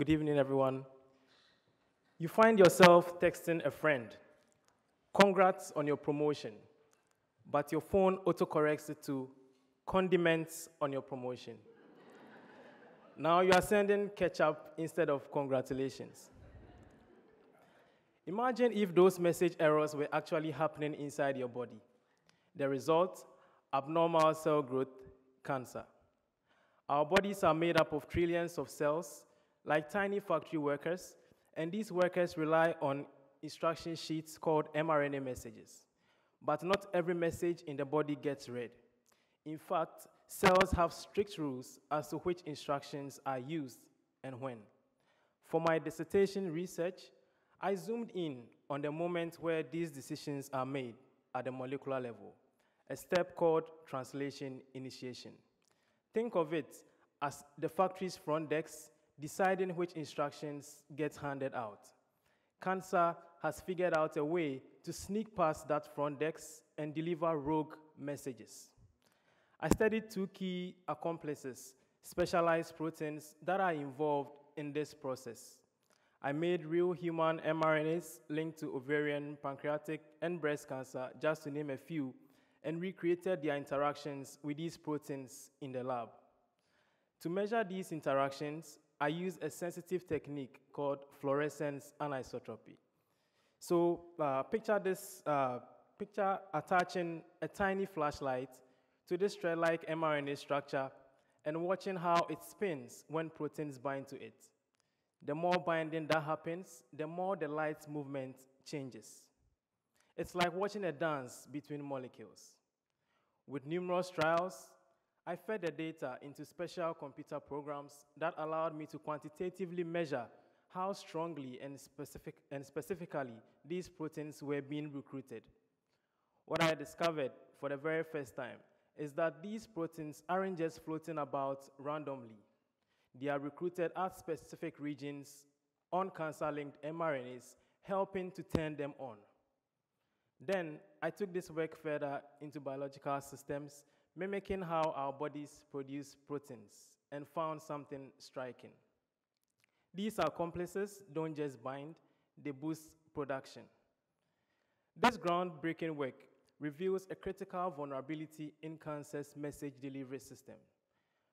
Good evening, everyone. You find yourself texting a friend, congrats on your promotion, but your phone autocorrects it to condiments on your promotion. now you are sending ketchup instead of congratulations. Imagine if those message errors were actually happening inside your body. The result abnormal cell growth, cancer. Our bodies are made up of trillions of cells, like tiny factory workers, and these workers rely on instruction sheets called mRNA messages. But not every message in the body gets read. In fact, cells have strict rules as to which instructions are used and when. For my dissertation research, I zoomed in on the moment where these decisions are made at the molecular level, a step called translation initiation. Think of it as the factory's front desk deciding which instructions get handed out. Cancer has figured out a way to sneak past that front desk and deliver rogue messages. I studied two key accomplices, specialized proteins that are involved in this process. I made real human mRNAs linked to ovarian, pancreatic, and breast cancer, just to name a few, and recreated their interactions with these proteins in the lab. To measure these interactions, I use a sensitive technique called fluorescence anisotropy. So uh, picture this, uh, picture attaching a tiny flashlight to this thread-like mRNA structure and watching how it spins when proteins bind to it. The more binding that happens, the more the light's movement changes. It's like watching a dance between molecules. With numerous trials, I fed the data into special computer programs that allowed me to quantitatively measure how strongly and, specific, and specifically these proteins were being recruited. What I discovered for the very first time is that these proteins aren't just floating about randomly. They are recruited at specific regions on cancer-linked mRNAs, helping to turn them on. Then I took this work further into biological systems mimicking how our bodies produce proteins, and found something striking. These accomplices don't just bind, they boost production. This groundbreaking work reveals a critical vulnerability in cancer's message delivery system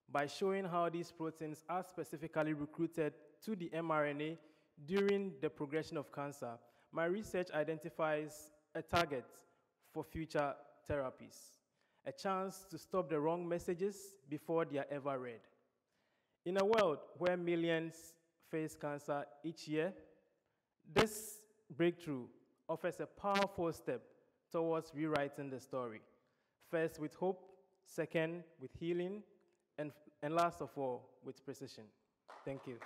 by showing how these proteins are specifically recruited to the mRNA during the progression of cancer. My research identifies a target for future therapies a chance to stop the wrong messages before they are ever read. In a world where millions face cancer each year, this breakthrough offers a powerful step towards rewriting the story. First, with hope, second, with healing, and, and last of all, with precision. Thank you.